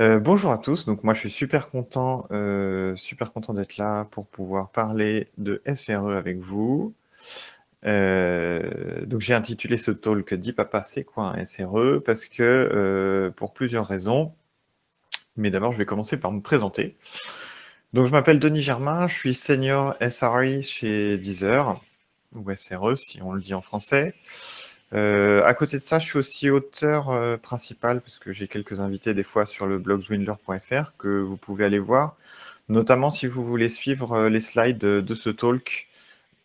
Euh, bonjour à tous, donc moi je suis super content, euh, super content d'être là pour pouvoir parler de SRE avec vous. Euh, donc j'ai intitulé ce talk Dis papa c'est quoi un SRE parce que pour plusieurs raisons. Mais d'abord je vais commencer par me présenter. Donc je m'appelle Denis Germain, je suis senior SRE chez Deezer ou SRE si on le dit en français. Euh, à côté de ça, je suis aussi auteur euh, principal parce que j'ai quelques invités des fois sur le blog zwindler.fr que vous pouvez aller voir, notamment si vous voulez suivre euh, les slides de, ce talk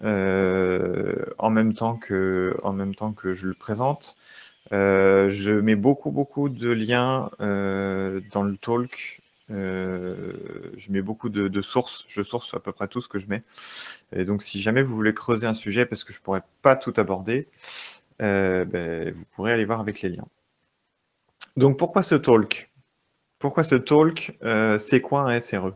en, même temps que, en même temps que je le présente. je mets beaucoup, beaucoup de liens dans le talk. je mets beaucoup de, de, sources. Je source à peu près tout ce que je mets. Et donc, si jamais vous voulez creuser un sujet, parce que je ne pourrais pas tout aborder, euh, ben, vous pourrez aller voir avec les liens. Donc pourquoi ce talk? Pourquoi ce talk? Euh, C'est quoi un SRE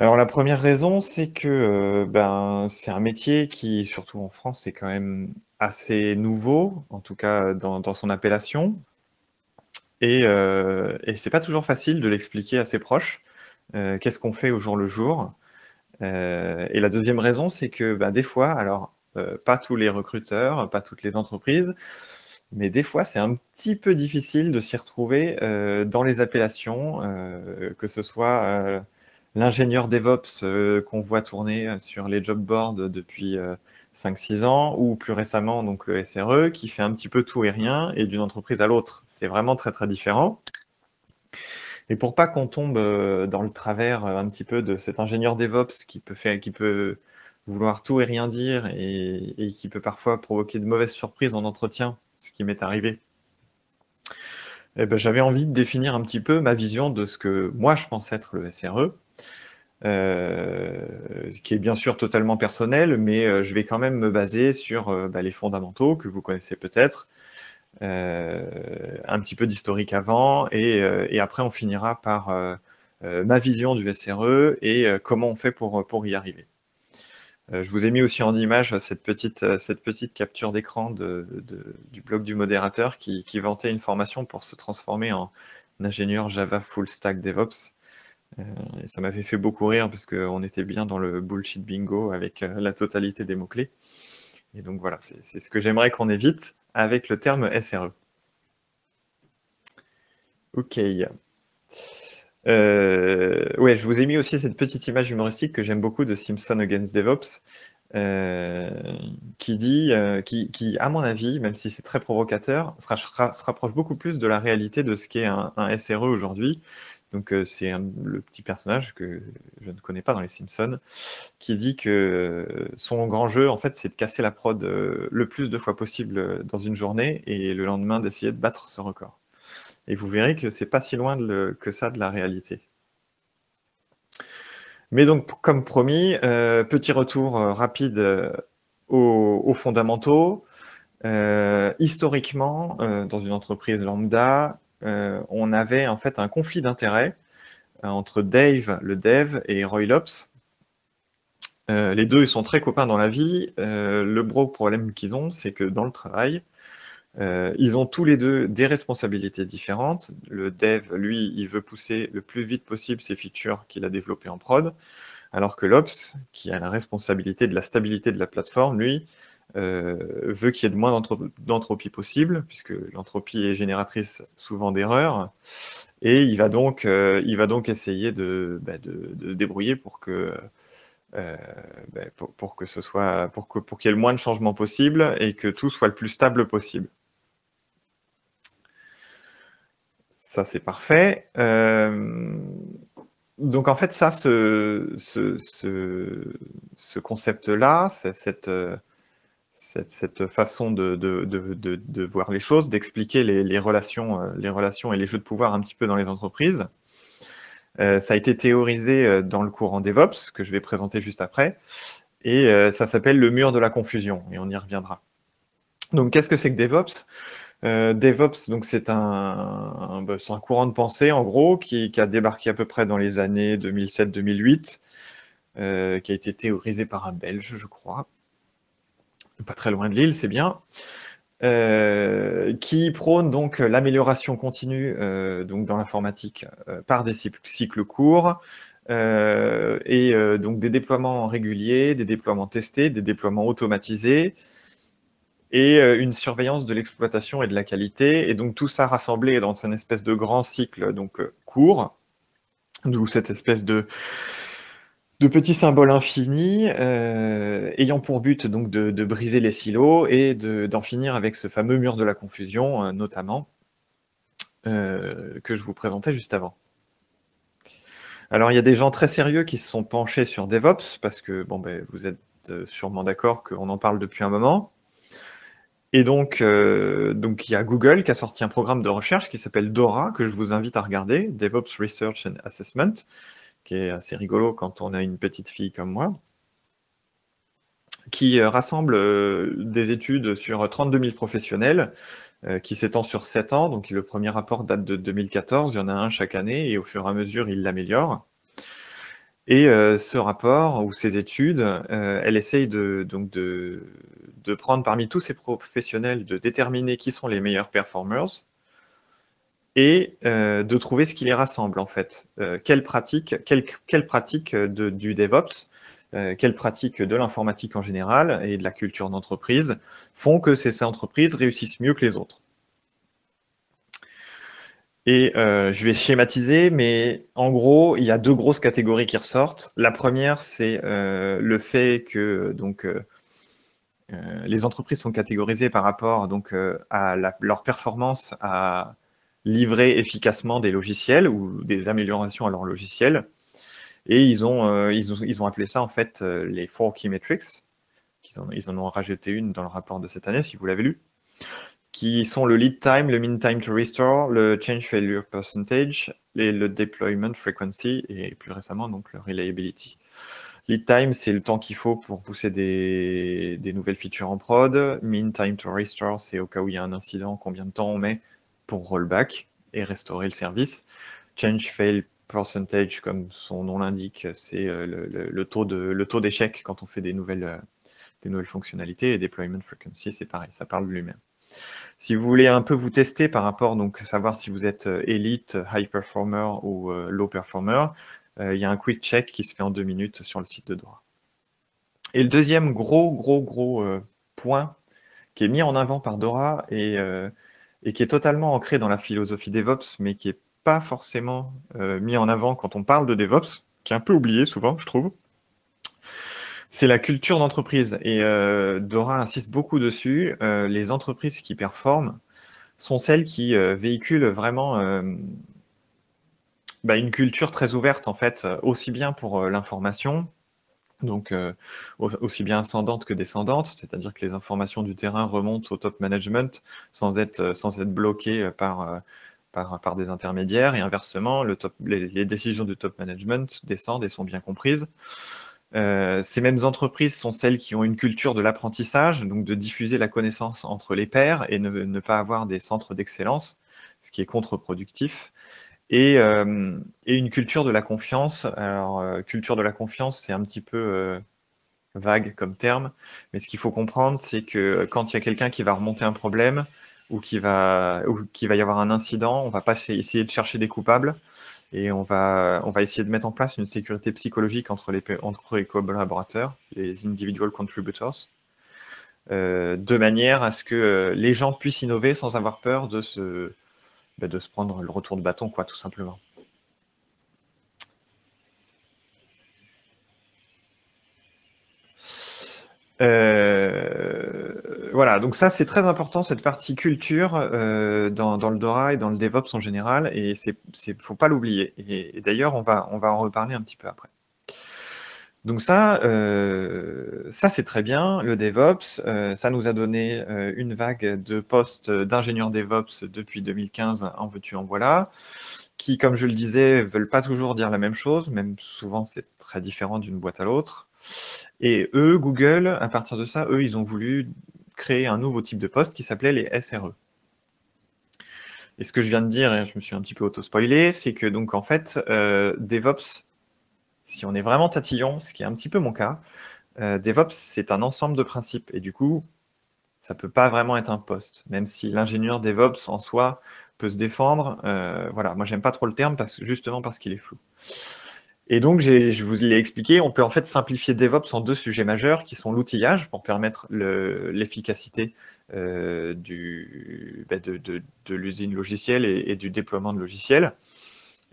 alors la première raison, c'est que euh, ben, c'est un métier qui, surtout en France, est quand même assez nouveau, en tout cas dans, son appellation. Et, et c'est pas toujours facile de l'expliquer à ses proches. Qu'est-ce qu'on fait au jour le jour Et la deuxième raison, c'est que ben, des fois, alors euh, pas tous les recruteurs, pas toutes les entreprises, mais des fois c'est un petit peu difficile de s'y retrouver euh, dans les appellations, euh, que ce soit l'ingénieur DevOps qu'on voit tourner sur les job boards depuis 5-6 ans, ou plus récemment donc le SRE qui fait un petit peu tout et rien, et d'une entreprise à l'autre. C'est vraiment très très différent. Et pour pas qu'on tombe dans le travers un petit peu de cet ingénieur DevOps qui peut, faire, qui peut vouloir tout et rien dire et, qui peut parfois provoquer de mauvaises surprises en entretien, ce qui m'est arrivé. Eh ben, j'avais envie de définir un petit peu ma vision de ce que moi je pense être le SRE, euh, qui est bien sûr totalement personnel, mais euh, je vais quand même me baser sur euh, bah, les fondamentaux que vous connaissez peut-être, un petit peu d'historique avant, et, après on finira par ma vision du SRE et comment on fait pour y arriver. Euh, je vous ai mis aussi en image cette petite, euh, cette petite capture d'écran du blog du modérateur qui, vantait une formation pour se transformer en ingénieur Java Full Stack DevOps. Euh, et ça m'avait fait beaucoup rire parce qu'on était bien dans le bullshit bingo avec la totalité des mots-clés. Et donc voilà, c'est ce que j'aimerais qu'on évite avec le terme SRE. Ok. Euh, ouais, je vous ai mis aussi cette petite image humoristique que j'aime beaucoup de Simpson Against DevOps, euh, qui dit, euh, qui, à mon avis, même si c'est très provocateur, se, rapproche beaucoup plus de la réalité de ce qu'est un, SRE aujourd'hui. Donc c'est le petit personnage que je ne connais pas dans les Simpsons, qui dit que son grand jeu, en fait, c'est de casser la prod le plus de fois possible dans une journée et le lendemain d'essayer de battre ce record. Et vous verrez que c'est pas si loin que ça de la réalité. Mais donc, comme promis, euh, petit retour euh, rapide euh, aux, fondamentaux. historiquement, dans une entreprise lambda, on avait en fait un conflit d'intérêts entre Dave, le dev, et Roy Lops. les deux, sont très copains dans la vie. le gros problème qu'ils ont, c'est que dans le travail, euh, ils ont tous les deux des responsabilités différentes. Le dev, lui, il veut pousser le plus vite possible ses features qu'il a développées en prod, alors que l'Ops, qui a la responsabilité de la stabilité de la plateforme, lui, euh, veut qu'il y ait le moins d'entropie possible, puisque l'entropie est génératrice souvent d'erreurs, et il va donc, euh, il va donc essayer de, bah, de, de, débrouiller pour que bah, pour, pour, que ce soit pour que pour qu'il y ait le moins de changements possible et que tout soit le plus stable possible. Ça, c'est parfait. Euh, donc, en fait, ça, ce, ce, concept-là, cette, façon de, de, voir les choses, d'expliquer les, relations, les relations et les jeux de pouvoir un petit peu dans les entreprises, euh, ça a été théorisé euh, dans le courant DevOps, que je vais présenter juste après, et ça s'appelle le mur de la confusion, et on y reviendra. Donc, qu'est-ce que c'est que DevOps? Euh, DevOps, donc c'est un, bah, un, courant de pensée en gros qui, a débarqué à peu près dans les années 2007-2008, euh, qui a été théorisé par un Belge, je crois, pas très loin de Lille, c'est bien. Euh, qui prône donc l'amélioration continue dans l'informatique par des cycles courts, et donc des déploiements réguliers, des déploiements testés, des déploiements automatisés, et une surveillance de l'exploitation et de la qualité. Et donc tout ça rassemblé dans une espèce de grand cycle donc court, d'où cette espèce de de petits symboles infinis euh, ayant pour but donc de, briser les silos et d'en finir avec ce fameux mur de la confusion, euh, notamment, euh, que je vous présentais juste avant. Alors, il y a des gens très sérieux qui se sont penchés sur DevOps, parce que bon, ben, vous êtes sûrement d'accord qu'on en parle depuis un moment. Et donc, donc, il y a Google qui a sorti un programme de recherche qui s'appelle DORA, que je vous invite à regarder, DevOps Research and Assessment, qui est assez rigolo quand on a une petite fille comme moi, qui euh, rassemble euh, des études sur 32 000 professionnels, euh, qui s'étend sur 7 ans. Donc le premier rapport date de 2014, il y en a un chaque année, et au fur et à mesure, il l'améliore. Et ce rapport ou ces études, elle essaye de, donc de, prendre parmi tous ces professionnels, de déterminer qui sont les meilleurs performers, et euh, de trouver ce qui les rassemble en fait. Euh, quelles pratiques, quelle, pratique du DevOps, euh, quelles pratiques de l'informatique en général et de la culture d'entreprise font que ces entreprises réussissent mieux que les autres. Et je vais schématiser, mais en gros, il y a deux grosses catégories qui ressortent. La première, c'est le fait que donc les entreprises sont catégorisées par rapport donc à leur performance à livrer efficacement des logiciels ou des améliorations à leur logiciel. Et ils ont, euh, ils ont, ils ont, appelé ça en fait euh, les four key metrics. Ils, ont, ils en ont rajouté une dans le rapport de cette année, si vous l'avez lu, qui sont le lead time, le mean time to restore, le change failure percentage, et le deployment frequency, et plus récemment donc le reliability. Lead time, c'est le temps qu'il faut pour pousser des, nouvelles features en prod. Mean time to restore, c'est au cas où il y a un incident, combien de temps on met pour rollback et restaurer le service. Change fail percentage, comme son nom l'indique, c'est euh, le, taux de le taux d'échec quand on fait des nouvelles euh, des nouvelles fonctionnalités et deployment frequency, c'est pareil, ça parle de lui-même. Si vous voulez un peu vous tester par rapport, donc savoir si vous êtes élite, euh, high performer ou low performer, il y a un quick check qui se fait en deux minutes sur le site de Dora. Et le deuxième gros, gros, gros point qui est mis en avant par Dora et et qui est totalement ancré dans la philosophie DevOps, mais qui n'est pas forcément euh, mis en avant quand on parle de DevOps, qui est un peu oublié souvent, je trouve. C'est la culture d'entreprise. Et euh, Dora insiste beaucoup dessus. Euh, les entreprises qui performent sont celles qui véhiculent vraiment bah, une culture très ouverte, en fait, aussi bien pour l'information, donc euh, aussi bien ascendante que descendante, c'est-à-dire que les informations du terrain remontent au top management sans être, euh, bloquées euh, par, des intermédiaires, et inversement, les, décisions du top management descendent et sont bien comprises. Ces mêmes entreprises sont celles qui ont une culture de l'apprentissage, donc de diffuser la connaissance entre les pairs et ne, pas avoir des centres d'excellence, ce qui est contre-productif. Euh, et, une culture de la confiance. Alors, euh, culture de la confiance, c'est un petit peu euh, vague comme terme, mais ce qu'il faut comprendre, c'est que quand il y a quelqu'un qui va remonter un problème ou qui va, ou qui va y avoir un incident, on va pas essayer de chercher des coupables et on va, on va essayer de mettre en place une sécurité psychologique entre les, entre les collaborateurs, les individual contributors, de manière à ce que les gens puissent innover sans avoir peur de se bah, de se prendre le retour de bâton, quoi, tout simplement. Euh, voilà, donc ça c'est très important cette partie culture euh, dans, le Dora et dans le DevOps en général, et c'est faut pas l'oublier. Et, d'ailleurs on va en reparler un petit peu après. Donc ça, euh, ça c'est très bien, le DevOps. Euh, ça nous a donné une vague de postes d'ingénieurs DevOps depuis 2015, en veux-tu, en voilà, qui, comme je le disais, veulent pas toujours dire la même chose, même souvent c'est très différent d'une boîte à l'autre. Et eux, Google, à partir de ça, eux, ils ont voulu créer un nouveau type de poste qui s'appelait les SRE. Et ce que je viens de dire, et je me suis un petit peu auto-spoilé, c'est que donc en fait, DevOps si on est vraiment tatillon, ce qui est un petit peu mon cas, euh, DevOps, c'est un ensemble de principes. Et du coup, Ça peut pas vraiment être un poste, même si l'ingénieur DevOps en soi peut se défendre. Euh, voilà, moi j'aime pas trop le terme parce, justement parce qu'il est flou. Et donc, je vous l'ai expliqué, on peut en fait simplifier DevOps en deux sujets majeurs qui sont l'outillage pour permettre l'efficacité euh, bah, de, l'usine logicielle et, du déploiement de logiciels.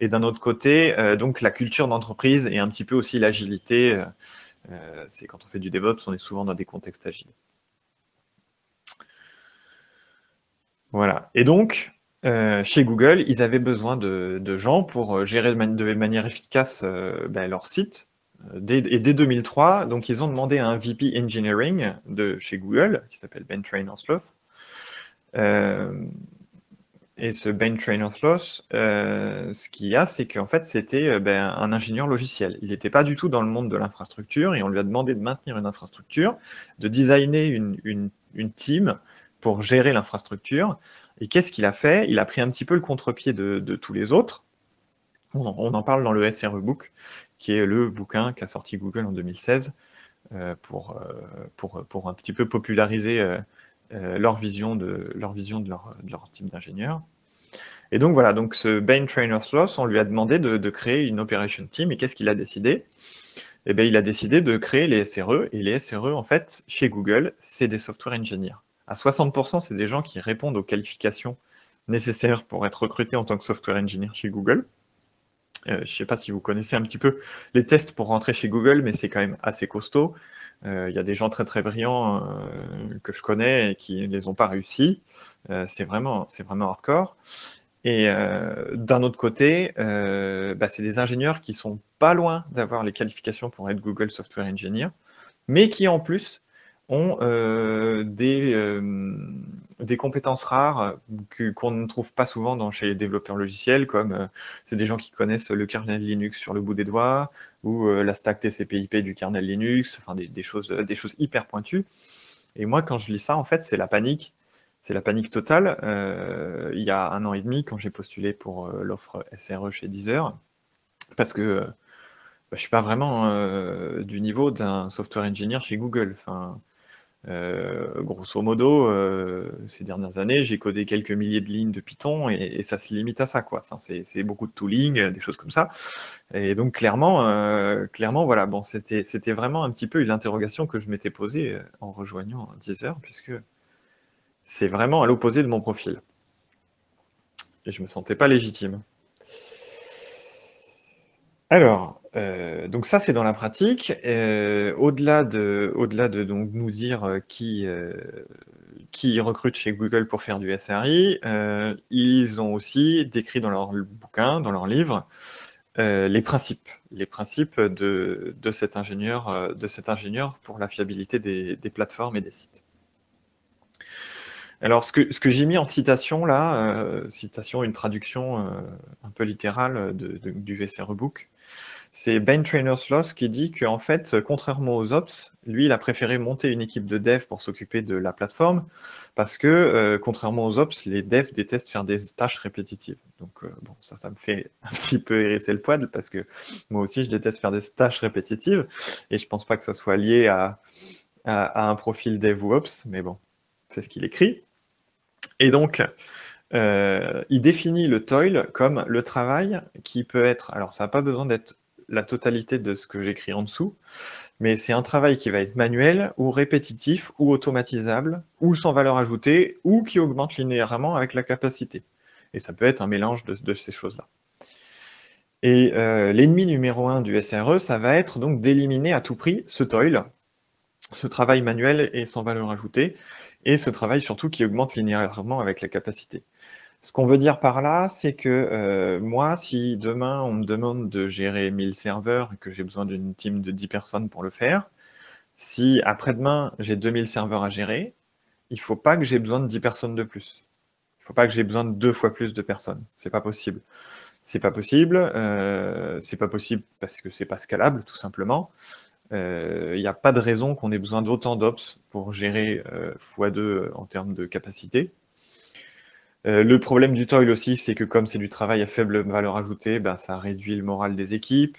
Et d'un autre côté, euh, donc la culture d'entreprise et un petit peu aussi l'agilité. Euh, c'est quand on fait du DevOps, on est souvent dans des contextes agiles. Voilà. Et donc, euh, chez Google, ils avaient besoin de, gens pour euh, gérer de, manière efficace euh, ben, leur site. et dès 2003, donc ils ont demandé à un VP Engineering de chez Google, qui s'appelle Ben Trainer-Sloth. et ce Ben Trainer-Sloth, ce qu'il y a, c'est qu'en fait, c'était ben, un ingénieur logiciel. Il n'était pas du tout dans le monde de l'infrastructure et on lui a demandé de maintenir une infrastructure, de designer une, une team pour gérer l'infrastructure et qu'est-ce qu'il a fait? Il a pris un petit peu le contre-pied de, tous les autres. On en, parle dans le SRE Book, qui est le bouquin qu'a sorti Google en 2016 euh, pour, euh, pour, un petit peu populariser euh, leur vision de leur, vision de de d'ingénieurs. Et donc voilà, donc ce Bain Trainer Sloss, on lui a demandé de, créer une operation team, et qu'est-ce qu'il a décidé? Eh bien, il a décidé de créer les SRE, et les SRE, en fait, chez Google, c'est des software engineers à 60%, c'est des gens qui répondent aux qualifications nécessaires pour être recrutés en tant que software engineer chez Google. Euh, je ne sais pas si vous connaissez un petit peu les tests pour rentrer chez Google, mais c'est quand même assez costaud. Euh, il y a des gens très très brillants euh, que je connais et qui ne les ont pas réussi. c'est vraiment, vraiment hardcore. Et d'un autre côté, bah, c'est des ingénieurs qui sont pas loin d'avoir les qualifications pour être Google Software Engineer, mais qui en plus ont euh, des, euh, des compétences rares qu'on ne trouve pas souvent dans, chez les développeurs logiciels, comme euh, c'est des gens qui connaissent le kernel Linux sur le bout des doigts, ou la stack TCP/IP du kernel Linux, enfin des, choses, des choses hyper pointues. Et moi, quand je lis ça, en fait, c'est la panique. C'est la panique totale. il y a un an et demi, quand j'ai postulé pour l'offre SRE chez Deezer, parce que bah, je ne suis pas vraiment du niveau d'un software engineer chez Google. Euh, grosso modo, euh, ces dernières années, j'ai codé quelques milliers de lignes de Python et, ça se limite à ça, quoi. Enfin, c'est beaucoup de tooling, des choses comme ça. Et donc, clairement, euh, clairement, voilà, bon, c'était vraiment un petit peu une interrogation que je m'étais posée en rejoignant Deezer, puisque c'est vraiment à l'opposé de mon profil. Et je me sentais pas légitime. Alors, euh, donc ça, c'est dans la pratique. Euh, au-delà de, au-delà de donc, nous dire euh, qui, recrute chez Google pour faire du SRI, ils ont aussi décrit dans leur bouquin, dans leur livre, les principes, les principes de, cet ingénieur, pour la fiabilité des, plateformes et des sites. Alors, ce que, j'ai mis en citation là, citation, une traduction un peu littérale de, du SRE Book, c'est Ben Trainer-Sloss qui dit qu'en fait, contrairement aux ops, lui, il a préféré monter une équipe de dev pour s'occuper de la plateforme, parce que, euh, contrairement aux ops, les devs détestent faire des tâches répétitives. Donc, euh, bon, ça, ça me fait un petit peu hérisser le poil, parce que moi aussi, je déteste faire des tâches répétitives, et je pense pas que ça soit lié à, à, un profil dev ou ops, mais bon, c'est ce qu'il écrit. Et donc, euh, il définit le toil comme le travail qui peut être, alors ça n'a pas besoin d'être la totalité de ce que j'écris en dessous, mais c'est un travail qui va être manuel ou répétitif ou automatisable ou sans valeur ajoutée ou qui augmente linéairement avec la capacité. Et ça peut être un mélange de, ces choses-là. Et euh, l'ennemi numéro un du SRE, ça va être donc d'éliminer à tout prix ce toil, ce travail manuel et sans valeur ajoutée, et ce travail surtout qui augmente linéairement avec la capacité. Ce qu'on veut dire par là, c'est que euh, moi, si demain on me demande de gérer 1000 serveurs et que j'ai besoin d'une team de 10 personnes pour le faire, si après-demain j'ai 2000 serveurs à gérer, il ne faut pas que j'ai besoin de 10 personnes de plus. Il ne faut pas que j'ai besoin de deux fois plus de personnes. C'est pas possible. C'est pas possible. Euh, c'est pas possible parce que c'est pas scalable, tout simplement. Euh, il n'y a pas de raison qu'on ait besoin d'autant d'ops pour gérer x2 en termes de capacité. Euh, le problème du toil aussi, c'est que comme c'est du travail à faible valeur ajoutée, ben, ça réduit le moral des équipes.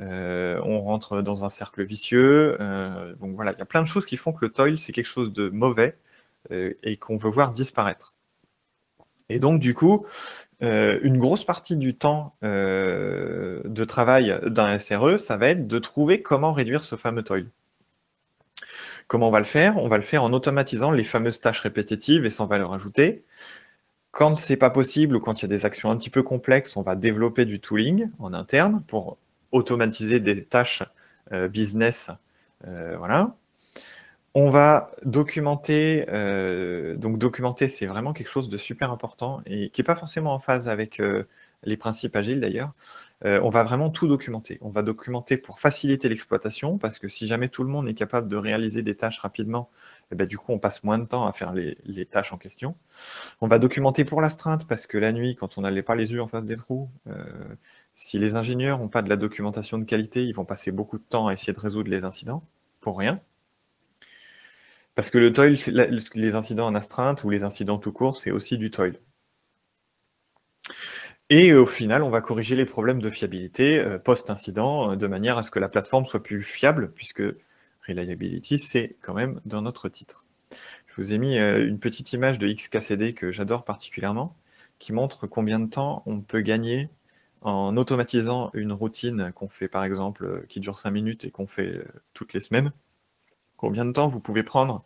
Euh, on rentre dans un cercle vicieux. Euh, donc voilà, il y a plein de choses qui font que le toil, c'est quelque chose de mauvais et qu'on veut voir disparaître. Et donc, du coup, une grosse partie du temps de travail d'un SRE, ça va être de trouver comment réduire ce fameux toil. Comment on va le faire? On va le faire en automatisant les fameuses tâches répétitives et sans valeur ajoutée. Quand ce n'est pas possible ou quand il y a des actions un petit peu complexes, on va développer du tooling en interne pour automatiser des tâches euh, business. Euh, voilà. On va documenter. Euh, donc documenter, c'est vraiment quelque chose de super important et qui n'est pas forcément en phase avec les principes agiles d'ailleurs. On va vraiment tout documenter. On va documenter pour faciliter l'exploitation, parce que si jamais tout le monde est capable de réaliser des tâches rapidement, eh ben, du coup, on passe moins de temps à faire les, tâches en question. On va documenter pour l'astreinte, parce que la nuit, quand on n'allait pas les yeux en face des trous, euh, si les ingénieurs n'ont pas de la documentation de qualité, ils vont passer beaucoup de temps à essayer de résoudre les incidents, pour rien. Parce que le toil, les incidents en astreinte ou les incidents tout court, c'est aussi du toil. Et au final, on va corriger les problèmes de fiabilité euh, post-incident euh, de manière à ce que la plateforme soit plus fiable, puisque reliability, c'est quand même dans notre titre. Je vous ai mis euh, une petite image de XKCD que j'adore particulièrement, qui montre combien de temps on peut gagner en automatisant une routine qu'on fait par exemple, qui dure 5 minutes et qu'on fait toutes les semaines. Combien de temps vous pouvez prendre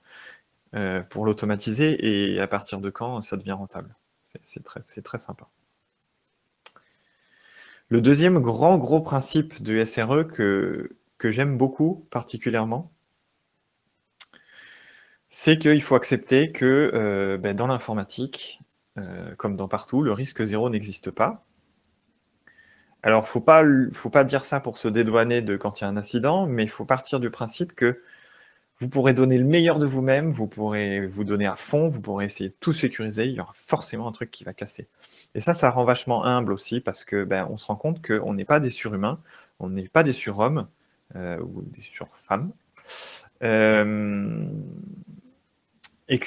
pour l'automatiser et à partir de quand ça devient rentable? C'est très, très sympa. Le deuxième grand gros principe de SRE que, que j'aime beaucoup particulièrement, c'est qu'il faut accepter que euh, ben, dans l'informatique, euh, comme dans partout, le risque zéro n'existe pas. Alors, il ne faut pas dire ça pour se dédouaner de quand il y a un incident, mais il faut partir du principe que vous pourrez donner le meilleur de vous-même, vous pourrez vous donner à fond, vous pourrez essayer de tout sécuriser, il y aura forcément un truc qui va casser. Et ça, ça rend vachement humble aussi parce que ben, on se rend compte qu'on n'est pas des surhumains, on n'est pas des surhommes ou des surfemmes, euh, et que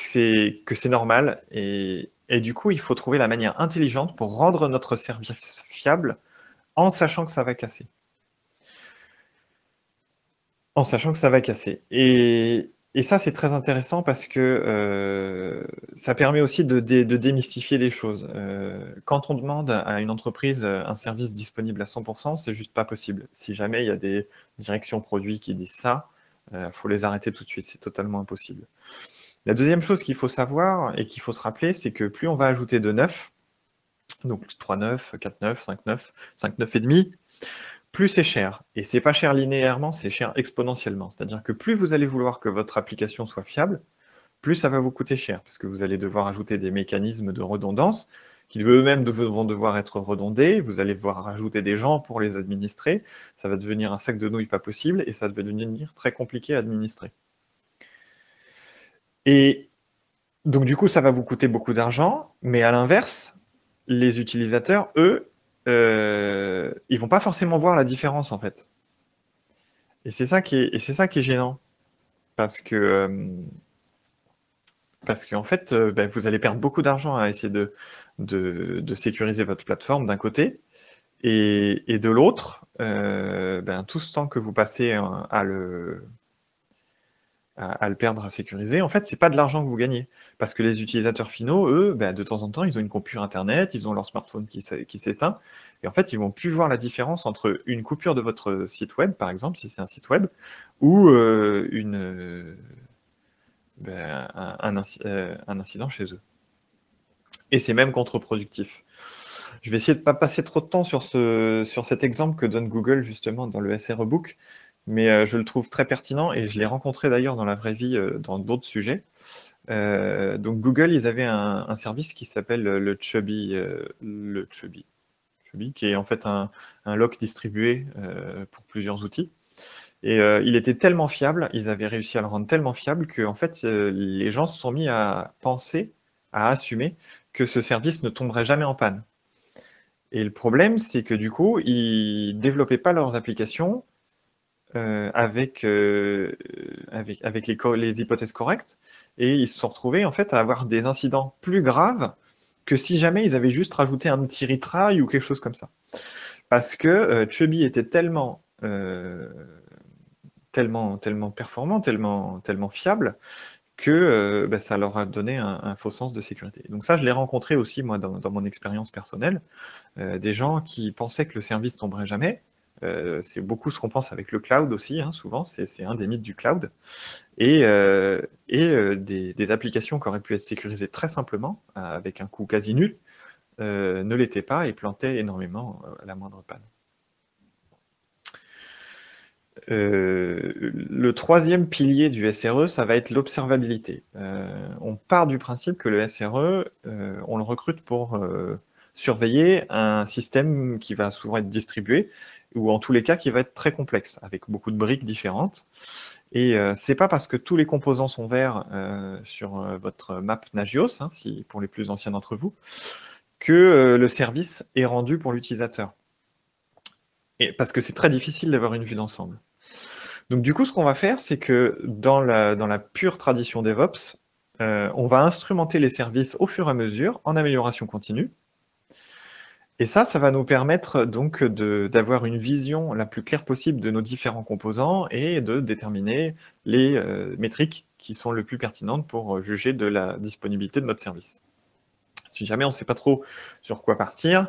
c'est normal. Et, et du coup, il faut trouver la manière intelligente pour rendre notre service fiable en sachant que ça va casser. En sachant que ça va casser. Et, ça, c'est très intéressant parce que euh, ça permet aussi de, démystifier les choses. Euh, quand on demande à une entreprise un service disponible à 100%, c'est juste pas possible. Si jamais il y a des directions produits qui disent ça, il euh, faut les arrêter tout de suite. C'est totalement impossible. La deuxième chose qu'il faut savoir et qu'il faut se rappeler, c'est que plus on va ajouter de 9, donc 3,9, 4,9, 5,9, 5,9 et demi, plus c'est cher. Et c'est pas cher linéairement, c'est cher exponentiellement. C'est-à-dire que plus vous allez vouloir que votre application soit fiable, plus ça va vous coûter cher, parce que vous allez devoir ajouter des mécanismes de redondance qui eux-mêmes vont devoir être redondés, vous allez devoir rajouter des gens pour les administrer, ça va devenir un sac de nouilles pas possible, et ça va devenir très compliqué à administrer. Et donc du coup, ça va vous coûter beaucoup d'argent, mais à l'inverse, les utilisateurs, eux, euh, ils vont pas forcément voir la différence en fait. Et c'est ça qui est, gênant, parce que euh, parce qu'en fait, euh, ben, vous allez perdre beaucoup d'argent à essayer de, sécuriser votre plateforme d'un côté, et, de l'autre, ben, tout ce temps que vous passez à le à, le perdre, à sécuriser, en fait, c'est pas de l'argent que vous gagnez. Parce que les utilisateurs finaux, eux, ben, de temps en temps, ils ont une coupure Internet, ils ont leur smartphone qui s'éteint, et en fait, ils vont plus voir la différence entre une coupure de votre site web, par exemple, si c'est un site web, ou euh, une, ben, euh, un, incident chez eux. Et c'est même contre-productif. Je vais essayer de ne pas passer trop de temps sur, sur cet exemple que donne Google justement dans le SRE Book, mais euh, je le trouve très pertinent et je l'ai rencontré d'ailleurs dans la vraie vie euh, dans d'autres sujets. Euh, donc Google, ils avaient un, service qui s'appelle le Chubby, le Chubby, Chubby, qui est en fait un, lock distribué pour plusieurs outils. Et il était tellement fiable, ils avaient réussi à le rendre tellement fiable que en fait les gens se sont mis à penser, à assumer que ce service ne tomberait jamais en panne. Et le problème, c'est que du coup, ils développaient pas leurs applications euh, avec, euh, avec les, hypothèses correctes, et ils se sont retrouvés en fait à avoir des incidents plus graves que si jamais ils avaient juste rajouté un petit retry ou quelque chose comme ça. Parce que euh, Chubby était tellement, tellement, tellement performant, tellement, tellement fiable, que euh, bah, ça leur a donné un, faux sens de sécurité. Donc ça, je l'ai rencontré aussi, moi, dans, mon expérience personnelle, euh, des gens qui pensaient que le service tomberait jamais. Euh, c'est beaucoup ce qu'on pense avec le cloud aussi, hein, souvent, c'est un des mythes du cloud. Et, et des, des, applications qui auraient pu être sécurisées très simplement, avec un coût quasi nul, ne l'étaient pas et plantaient énormément la moindre panne. Euh, le troisième pilier du SRE, ça va être l'observabilité. Euh, on part du principe que le SRE, euh, on le recrute pour surveiller un système qui va souvent être distribué, ou en tous les cas qui va être très complexe, avec beaucoup de briques différentes. Et c'est pas parce que tous les composants sont verts sur votre map Nagios, hein, si, pour les plus anciens d'entre vous, que le service est rendu pour l'utilisateur. Et parce que c'est très difficile d'avoir une vue d'ensemble. Donc du coup, ce qu'on va faire, c'est que dans la, dans la pure tradition DevOps, euh, on va instrumenter les services au fur et à mesure en amélioration continue. Et ça, ça va nous permettre donc d'avoir une vision la plus claire possible de nos différents composants et de déterminer les euh, métriques qui sont les plus pertinentes pour juger de la disponibilité de notre service. Si jamais on ne sait pas trop sur quoi partir,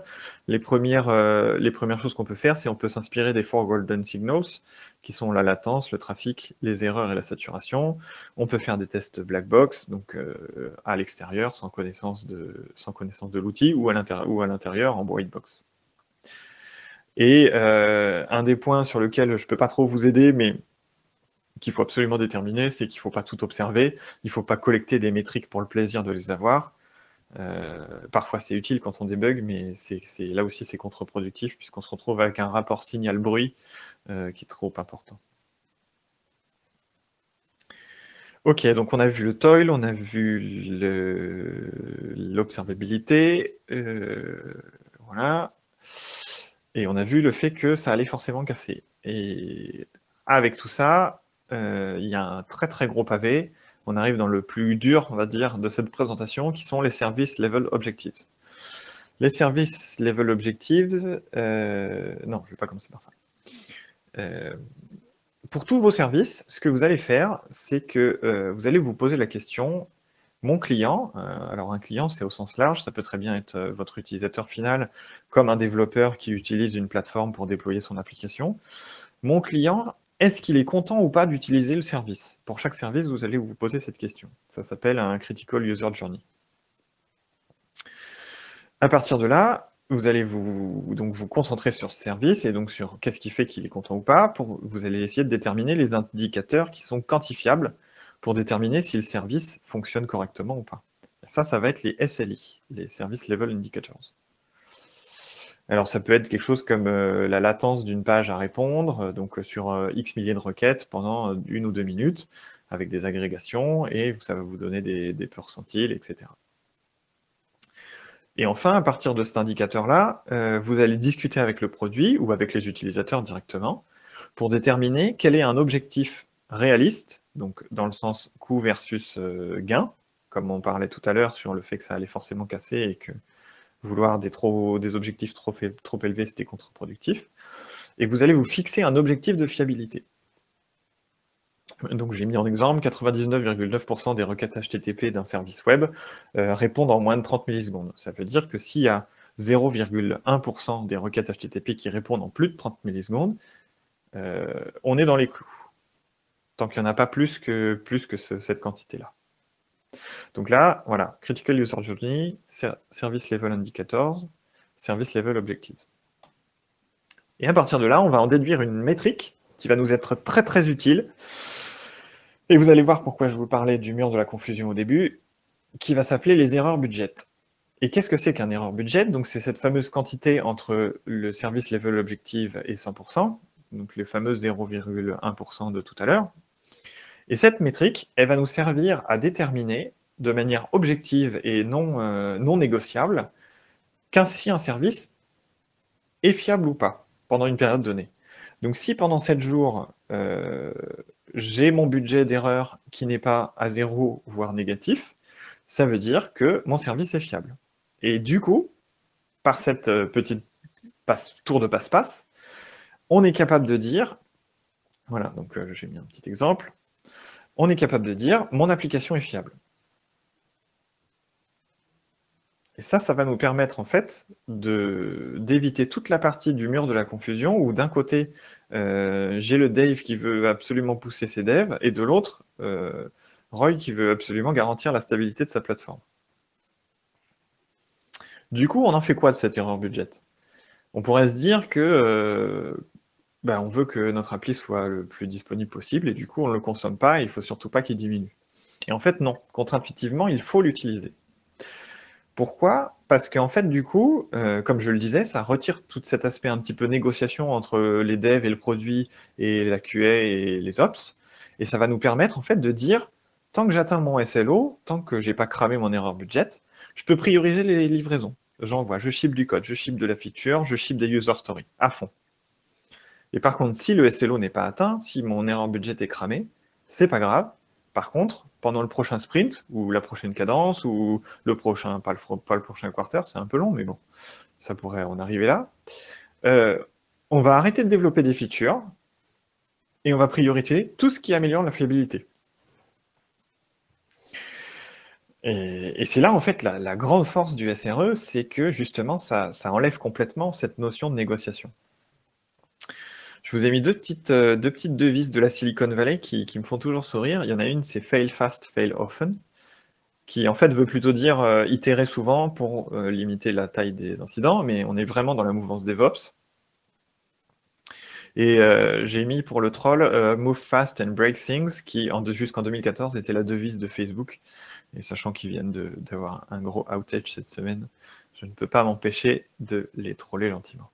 les premières, euh, les premières choses qu'on peut faire, c'est on peut s'inspirer des Four Golden Signals, qui sont la latence, le trafic, les erreurs et la saturation. On peut faire des tests black box, donc euh, à l'extérieur, sans connaissance de, sans connaissance de l'outil, ou à l'intérieur en white box. Et euh, un des points sur lequel je ne peux pas trop vous aider, mais qu'il faut absolument déterminer, c'est qu'il ne faut pas tout observer, il ne faut pas collecter des métriques pour le plaisir de les avoir. Euh, parfois c'est utile quand on débug, mais là aussi c'est contre-productif puisqu'on se retrouve avec un rapport signal-bruit euh, qui est trop important. Ok, donc on a vu le toil, on a vu l'observabilité, euh, voilà, et on a vu le fait que ça allait forcément casser. Et avec tout ça, il y a un très très gros pavé on arrive dans le plus dur, on va dire, de cette présentation, qui sont les services level objectives. Les services level objectives, euh, non, je ne vais pas commencer par ça. Euh, pour tous vos services, ce que vous allez faire, c'est que euh, vous allez vous poser la question, mon client, alors un client c'est au sens large, ça peut très bien être votre utilisateur final, comme un développeur qui utilise une plateforme pour déployer son application. Mon client, est-ce qu'il est content ou pas d'utiliser le service? Pour chaque service, vous allez vous poser cette question. Ça s'appelle un Critical User Journey. À partir de là, vous allez vous, concentrer sur ce service et donc sur qu'est-ce qui fait qu'il est content ou pas. Vous allez essayer de déterminer les indicateurs qui sont quantifiables pour déterminer si le service fonctionne correctement ou pas. ça, ça va être les SLI, les Service Level Indicators. Alors ça peut être quelque chose comme euh, la latence d'une page à répondre, euh, donc euh, sur X milliers de requêtes pendant une ou deux minutes, avec des agrégations, et ça va vous donner des, des percentiles, etc. Et enfin, à partir de cet indicateur-là, vous allez discuter avec le produit ou avec les utilisateurs directement pour déterminer quel est un objectif réaliste, donc dans le sens coût versus gain, comme on parlait tout à l'heure sur le fait que ça allait forcément casser et que vouloir des, objectifs trop, élevés, c'était contre-productif. Et vous allez vous fixer un objectif de fiabilité. Donc j'ai mis en exemple 99,9% des requêtes HTTP d'un service web euh, répondent en moins de 30 millisecondes. Ça veut dire que s'il y a 0,1% des requêtes HTTP qui répondent en plus de 30 millisecondes, euh, on est dans les clous. Tant qu'il n'y en a pas plus que, plus que cette quantité-là. Donc là, voilà, Critical User Journey, Service Level Indicators, Service Level Objectives. Et à partir de là, on va en déduire une métrique qui va nous être très très utile. Et vous allez voir pourquoi je vous parlais du mur de la confusion au début, qui va s'appeler les erreurs budget. Et qu'est-ce que c'est qu'un erreur budget? Donc c'est cette fameuse quantité entre le service level objective et 100%, donc les fameux 0,1% de tout à l'heure, et cette métrique, elle va nous servir à déterminer de manière objective et non, euh, non négociable qu'ainsi un service est fiable ou pas pendant une période donnée. Donc si pendant 7 jours, euh, j'ai mon budget d'erreur qui n'est pas à zéro, voire négatif, ça veut dire que mon service est fiable. Et du coup, par cette euh, petite tour de passe-passe, on est capable de dire, voilà, donc j'ai mis un petit exemple, on est capable de dire mon application est fiable. Et ça, ça va nous permettre en fait d'éviter toute la partie du mur de la confusion où d'un côté, euh, j'ai le Dave qui veut absolument pousser ses devs et de l'autre, euh, Roy qui veut absolument garantir la stabilité de sa plateforme. Du coup, on en fait quoi de cette erreur budget? On pourrait se dire que euh, ben, on veut que notre appli soit le plus disponible possible et du coup, on ne le consomme pas et il ne faut surtout pas qu'il diminue. Et en fait, non. Contre-intuitivement, il faut l'utiliser. Pourquoi? Parce qu'en fait, du coup, euh, comme je le disais, ça retire tout cet aspect un petit peu négociation entre les devs et le produit et la QA et les ops. Et ça va nous permettre en fait de dire, tant que j'atteins mon SLO, tant que j'ai pas cramé mon erreur budget, je peux prioriser les livraisons. J'envoie, je ship du code, je ship de la feature, je ship des user stories, à fond. Et par contre, si le SLO n'est pas atteint, si mon erreur budget est cramé, c'est pas grave, par contre, pendant le prochain sprint, ou la prochaine cadence, ou le prochain, pas le, pas le prochain quarter, c'est un peu long, mais bon, ça pourrait en arriver là. Euh, on va arrêter de développer des features et on va prioriser tout ce qui améliore la fiabilité. Et, c'est là, en fait, la, grande force du SRE, c'est que justement, ça enlève complètement cette notion de négociation. Je vous ai mis deux petites, euh, deux petites devises de la Silicon Valley qui, me font toujours sourire. Il y en a une, c'est fail fast, fail often, qui en fait veut plutôt dire euh, itérer souvent pour euh, limiter la taille des incidents, mais on est vraiment dans la mouvance DevOps. Et j'ai mis pour le troll Move Fast and Break Things, qui jusqu'en 2014 était la devise de Facebook. Et sachant qu'ils viennent d'avoir un gros outage cette semaine, je ne peux pas m'empêcher de les troller gentiment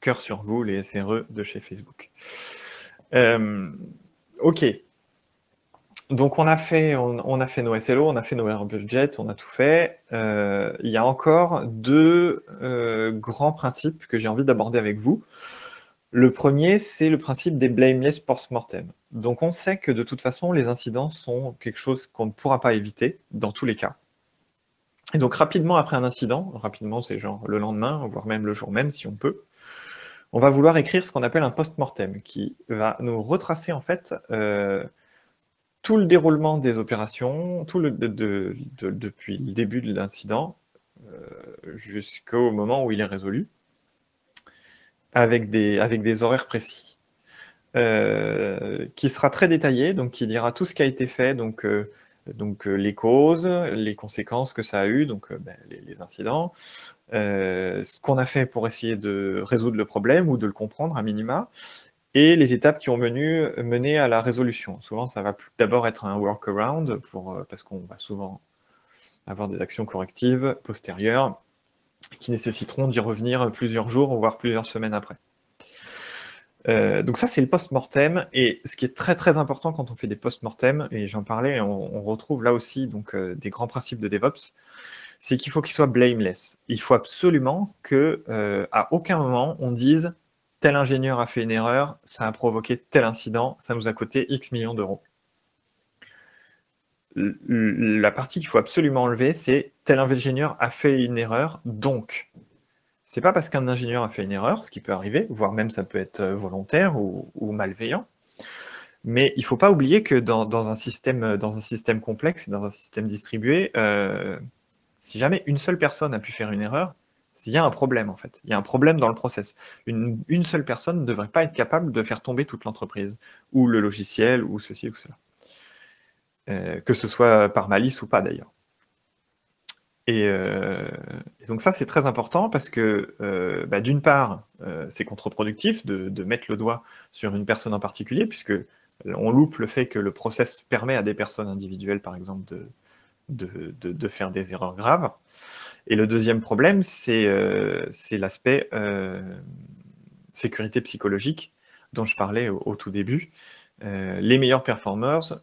cœur sur vous, les SRE de chez Facebook. Euh, ok. Donc on a fait, on, a fait nos SLO, on a fait nos air budget, on a tout fait. Euh, il y a encore deux euh, grands principes que j'ai envie d'aborder avec vous. Le premier, c'est le principe des blameless post-mortem. Donc on sait que de toute façon, les incidents sont quelque chose qu'on ne pourra pas éviter dans tous les cas. Et donc rapidement après un incident, rapidement c'est genre le lendemain, voire même le jour même si on peut, on va vouloir écrire ce qu'on appelle un post-mortem, qui va nous retracer en fait euh, tout le déroulement des opérations, depuis le début de l'incident euh, jusqu'au moment où il est résolu, avec des, horaires précis, euh, qui sera très détaillé, donc qui dira tout ce qui a été fait, donc donc les causes, les conséquences que ça a eu, donc ben, les, incidents, euh, ce qu'on a fait pour essayer de résoudre le problème ou de le comprendre à minima, et les étapes qui ont mené, mené à la résolution. Souvent, ça va d'abord être un workaround, pour, euh, parce qu'on va souvent avoir des actions correctives postérieures qui nécessiteront d'y revenir plusieurs jours, voire plusieurs semaines après. Euh, donc ça, c'est le post-mortem. Et ce qui est très très important quand on fait des post-mortem, et j'en parlais, on, retrouve là aussi donc, des grands principes de DevOps, c'est qu'il faut qu'il soit blameless. Il faut absolument que euh, à aucun moment on dise tel ingénieur a fait une erreur, ça a provoqué tel incident, ça nous a coûté X millions d'euros. La partie qu'il faut absolument enlever, c'est tel ingénieur a fait une erreur, donc. C'est pas parce qu'un ingénieur a fait une erreur, ce qui peut arriver, voire même ça peut être euh, volontaire ou, malveillant, mais il ne faut pas oublier que dans, un système, dans un système complexe, dans un système distribué, euh, si jamais une seule personne a pu faire une erreur, il y a un problème en fait. Il y a un problème dans le process. Une, seule personne ne devrait pas être capable de faire tomber toute l'entreprise, ou le logiciel, ou ceci ou cela. Euh, que ce soit par malice ou pas d'ailleurs. Et, euh, donc ça c'est très important parce que euh, bah, d'une part c'est contre-productif de, de, mettre le doigt sur une personne en particulier puisque on loupe le fait que le process permet à des personnes individuelles par exemple de, de, faire des erreurs graves. Et le deuxième problème, c'est euh, l'aspect euh, sécurité psychologique dont je parlais au, tout début. Euh, les meilleurs performers,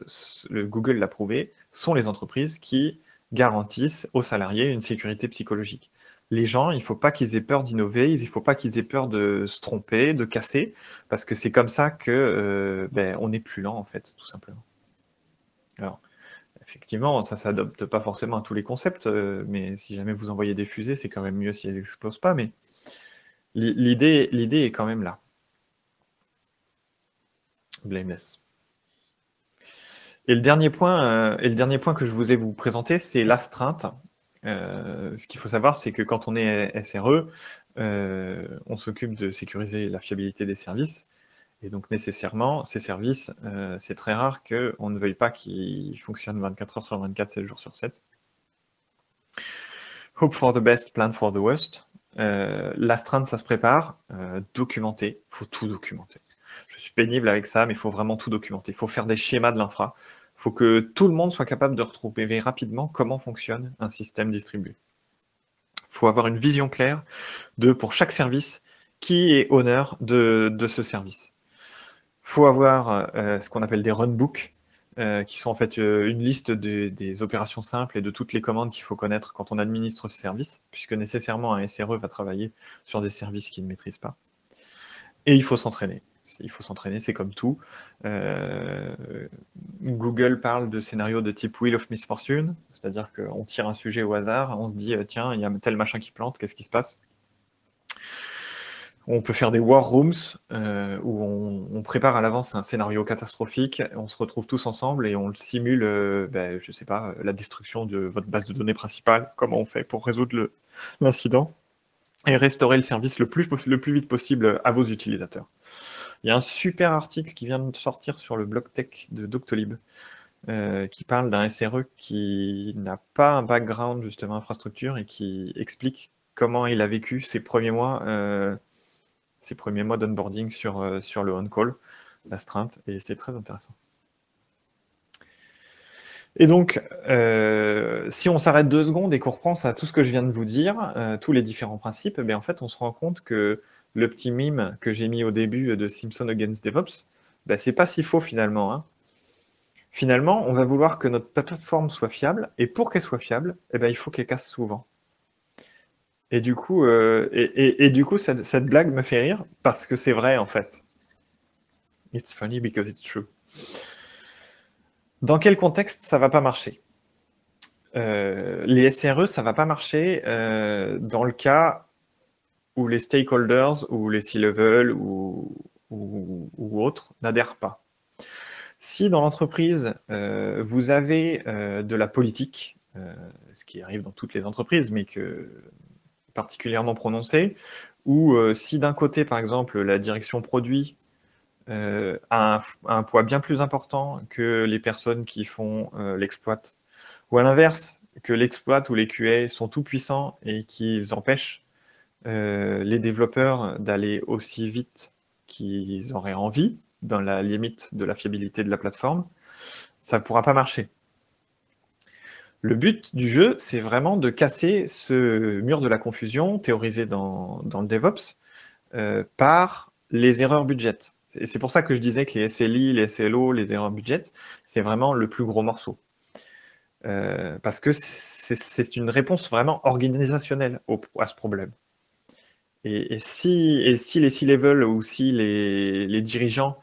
le Google l'a prouvé, sont les entreprises qui garantissent aux salariés une sécurité psychologique. Les gens, il ne faut pas qu'ils aient peur d'innover, il ne faut pas qu'ils aient peur de se tromper, de casser, parce que c'est comme ça que ben, on est plus lent, en fait, tout simplement. Alors, effectivement, ça s'adopte pas forcément à tous les concepts, euh, mais si jamais vous envoyez des fusées, c'est quand même mieux si elles n'explosent pas, mais l'idée, est quand même là. Blameless. Et le dernier point, et le dernier point que je voulais vous présenter, c'est l'astreinte. ce qu'il faut savoir, c'est que quand on est SRE, on s'occupe de sécuriser la fiabilité des services. Et donc nécessairement, ces services, c'est très rare qu'on ne veuille pas qu'ils fonctionnent 24 heures sur 24, 7 jours sur 7. Hope for the best, plan for the worst. Euh, L'astreinte, ça se prépare. Euh, documenter, il faut tout documenter. Je suis pénible avec ça, mais il faut vraiment tout documenter. Il faut faire des schémas de l'infra. Il faut que tout le monde soit capable de retrouver rapidement comment fonctionne un système distribué. Il faut avoir une vision claire de, pour chaque service, qui est honneur de, ce service. Faut avoir euh, ce qu'on appelle des runbooks, euh, qui sont en fait euh, une liste des opérations simples et de toutes les commandes qu'il faut connaître quand on administre ce service, puisque nécessairement un SRE va travailler sur des services qu'il ne maîtrise pas. Et il faut s'entraîner. Il faut s'entraîner, c'est comme tout. Google parle de scénarios de type Wheel of Misfortune, c'est-à-dire qu'on tire un sujet au hasard, on se dit, tiens, il y a tel machin qui plante, qu'est-ce qui se passe? On peut faire des war rooms euh, où on, prépare à l'avance un scénario catastrophique, on se retrouve tous ensemble et on le simule, euh, ben, sais pas, la destruction de votre base de données principale, comment on fait pour résoudre l'incident et restaurer le service le plus, le plus vite possible à vos utilisateurs. Il y a un super article qui vient de sortir sur le blog tech de Doctolib euh, qui parle d'un SRE qui n'a pas un background justement infrastructure et qui explique comment il a vécu ses premiers mois ses premiers mois d'onboarding sur, euh, le on-call, l'astreinte, et c'est très intéressant. Et donc, euh, si on s'arrête deux secondes et qu'on reprend à tout ce que je viens de vous dire, euh, tous les différents principes, eh en fait, on se rend compte que le petit mime que j'ai mis au début de Simpson Against DevOps, ben, c'est pas si faux finalement. Hein. Finalement, on va vouloir que notre plateforme soit fiable, et pour qu'elle soit fiable, eh ben, il faut qu'elle casse souvent. Et du coup, euh, et, du coup cette, blague me fait rire parce que c'est vrai en fait. It's funny because it's true. Dans quel contexte ça va pas marcher? Euh, Les SRE, ça va pas marcher euh, dans le cas où les stakeholders ou les C-level ou, ou, autres n'adhèrent pas. Si dans l'entreprise, vous avez de la politique, ce qui arrive dans toutes les entreprises, mais que particulièrement prononcé, ou euh, si d'un côté, par exemple, la direction produit euh, a, un, poids bien plus important que les personnes qui font euh, l'exploit, ou à l'inverse, que l'exploit ou les QA sont tout puissants et qu'ils empêchent les développeurs d'aller aussi vite qu'ils auraient envie, dans la limite de la fiabilité de la plateforme, ça ne pourra pas marcher. Le but du jeu, c'est vraiment de casser ce mur de la confusion théorisé dans, le DevOps euh, par les erreurs budget. Et c'est pour ça que je disais que les SLI, les SLO, les erreurs budget, c'est vraiment le plus gros morceau. Euh, parce que c'est une réponse vraiment organisationnelle à ce problème. Et, si, les C-level ou si les, dirigeants